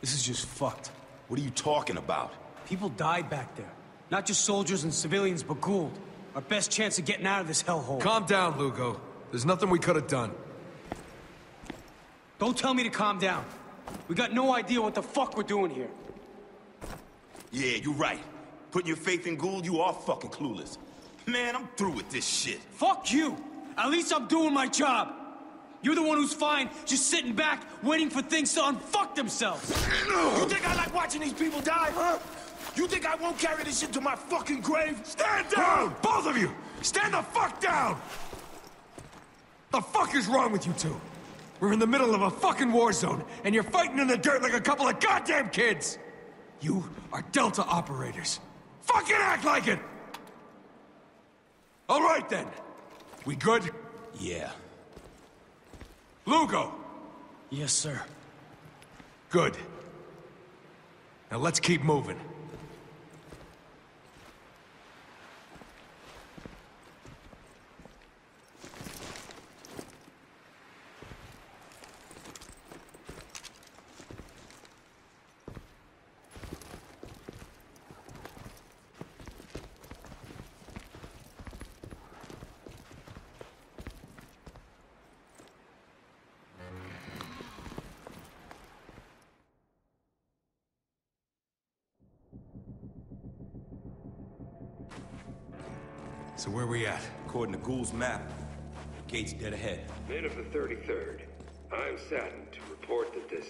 This is just fucked. What are you talking about? People died back there. Not just soldiers and civilians, but Gould. Our best chance of getting out of this hellhole. Calm down, Lugo. There's nothing we could have done. Don't tell me to calm down. We got no idea what the fuck we're doing here. Yeah, you're right. Putting your faith in Gould, you are fucking clueless. Man, I'm through with this shit. Fuck you! At least I'm doing my job! You're the one who's fine, just sitting back, waiting for things to unfuck themselves! You think I like watching these people die, huh? You think I won't carry this shit to my fucking grave? Stand down! Both of you! Stand the fuck down! The fuck is wrong with you two? We're in the middle of a fucking war zone, and you're fighting in the dirt like a couple of goddamn kids! You are Delta operators. Fucking act like it! All right, then. We good? Yeah. Lugo! Yes, sir. Good. Now let's keep moving. So where we at? According to Gould's map, the gate's dead ahead. Men of the 33rd, I'm saddened to report that this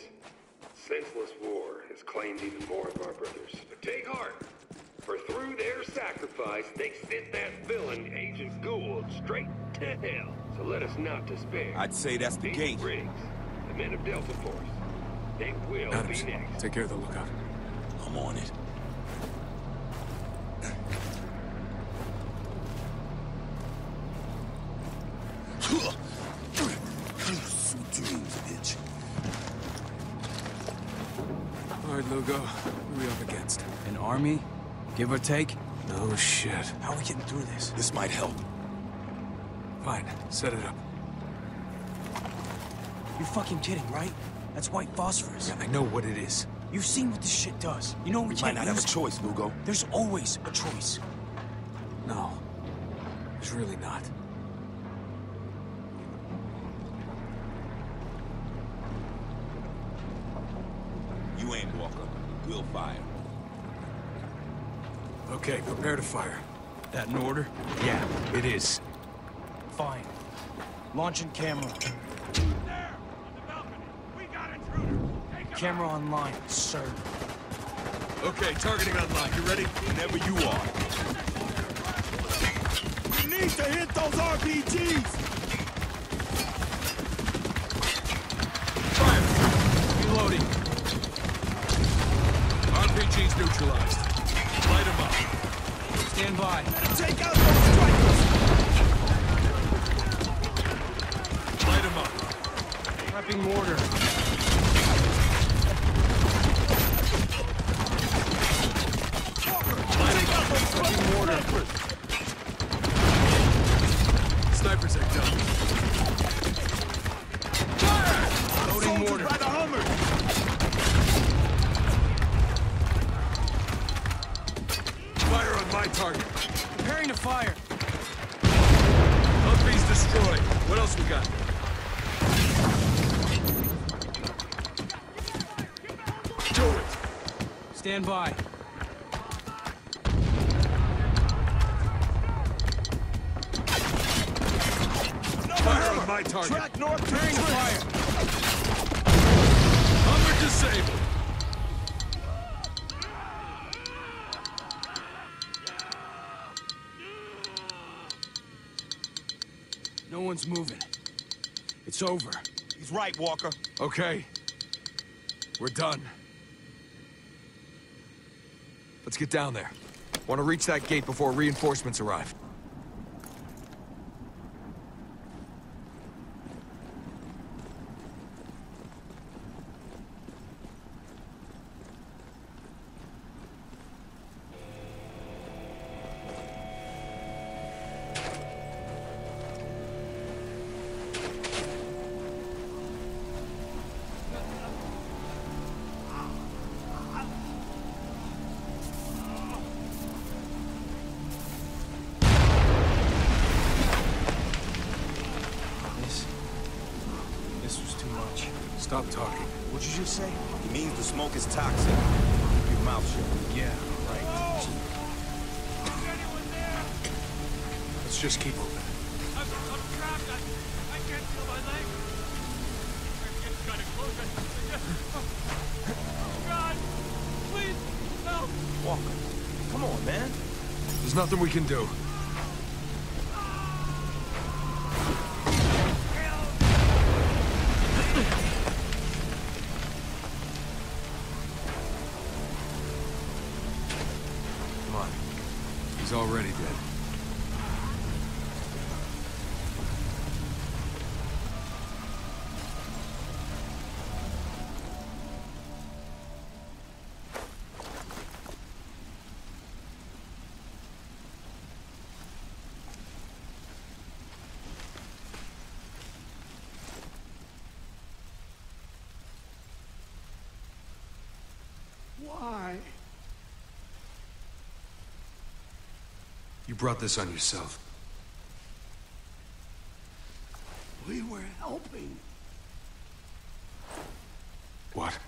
senseless war has claimed even more of our brothers. But take heart, for through their sacrifice, they sent that villain, Agent Gould, straight to hell. So let us not despair. I'd say that's the These gate. Briggs, the men of Delta Force, they will Adams, be next. take care of the lookout. I'm on it. Right, Who are we up against? An army? Give or take? No shit. How are we getting through this? This might help. Fine, set it up. You're fucking kidding, right? That's white phosphorus. Yeah, I know what it is. You've seen what this shit does. You know we, We can't might not have a choice, Lugo. There's always a choice. No. There's really not. You ain't Walker. We'll fire. Okay, prepare to fire. That in order? Yeah, it is. Fine. Launching camera. Camera online, sir. Okay, targeting online. You ready? Whenever you are. We need to hit those RPGs! Fire! Reloading. RPG's neutralized. Light them up. Stand by. Take out those strikers! Light them up. Prepping mortar. Prepping mortar. Snipers are done. Stand by. Fire on my target. Track north to fire. Hummer disabled. No one's moving. It's over. He's right, Walker. Okay. We're done. Let's get down there. Want to reach that gate before reinforcements arrive. Stop talking. What'd you just say? He means the smoke is toxic. Keep your mouth shut. Yeah, right. Let's just keep moving. I'm, I'm trapped. I, I can't feel my leg. I'm getting kind of close. I, God, please, help. Walker, come on, man. There's nothing we can do. Brought this on yourself. We were helping. What?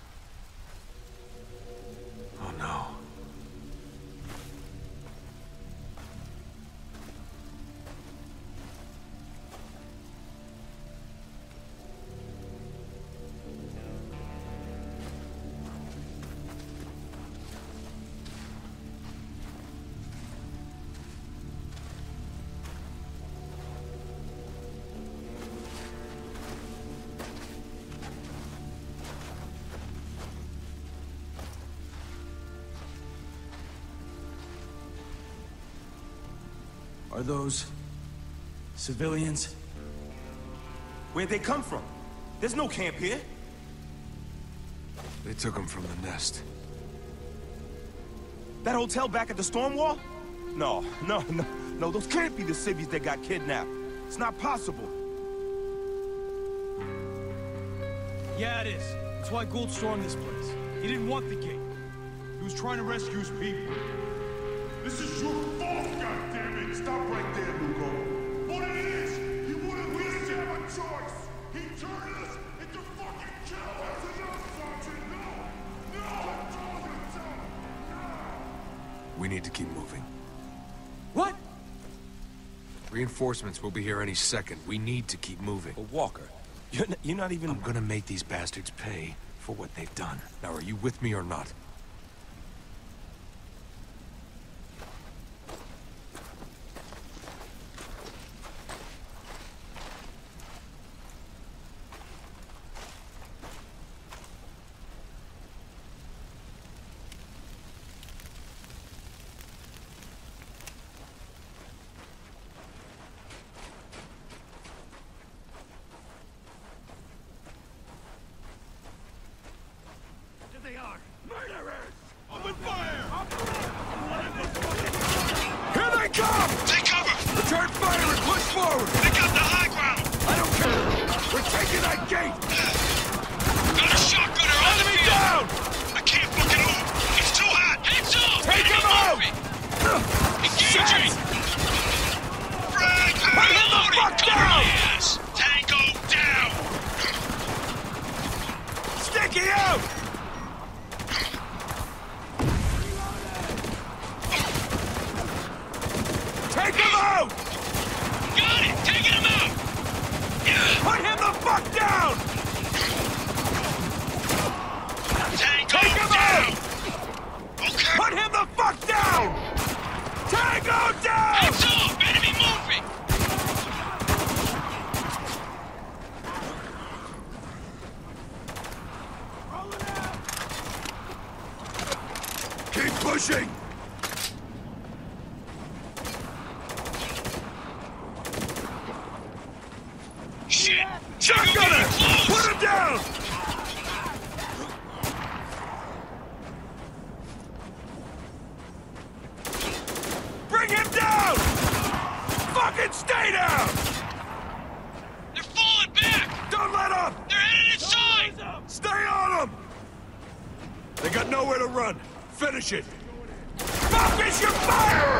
Are those civilians? Where'd they come from? There's no camp here. They took them from the nest. That hotel back at the storm wall? No, no, no, no, those can't be the civvies that got kidnapped. It's not possible. Yeah, it is. That's why Gould stormed this place. He didn't want the gate. He was trying to rescue his people. This is your fault, goddammit! Stop right there, Lugo. What it is, he wouldn't we didn't have a choice. He turned us into fucking cowards. That's enough, Sergeant. No, no, I told him so. No. We need to keep moving. What? Reinforcements will be here any second. We need to keep moving. But Walker, you're not, you're not even... I'm gonna make these bastards pay for what they've done. Now, are you with me or not? Shit! Shotgunner! Close! Put him down! Bring him down! Fucking stay down! They're falling back! Don't let up! They're headed inside! Stay on them! They got nowhere to run. Finish it. Focus your fire!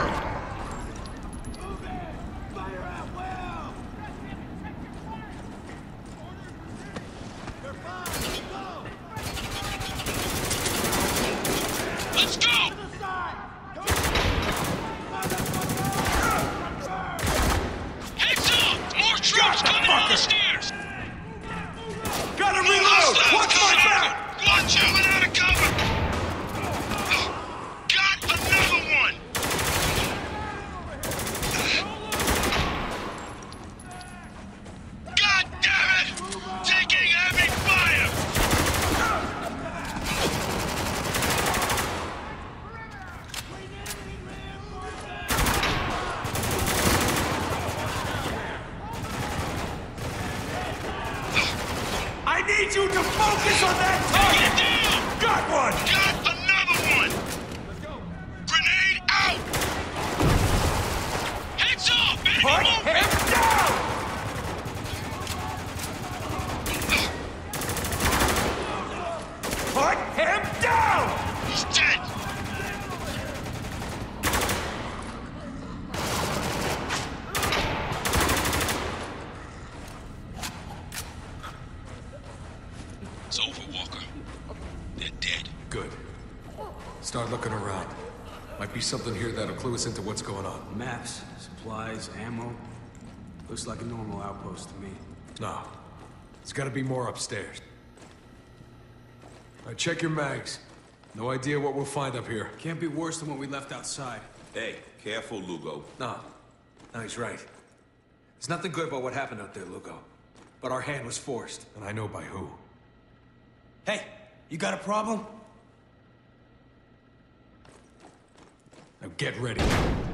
Need you to focus on that target! Got one! Got another one! Grenade out! Heads off! Enemy Put movement! him down! Put him down! He's dead! It's over, Walker. They're dead. Good. Start looking around. Might be something here that'll clue us into what's going on. Maps, supplies, ammo. Looks like a normal outpost to me. No. It's gotta be more upstairs. All right, check your mags. No idea what we'll find up here. Can't be worse than what we left outside. Hey, careful, Lugo. No. No, he's right. There's nothing good about what happened out there, Lugo. But our hand was forced. And I know by who. Hey, you got a problem? Now get ready.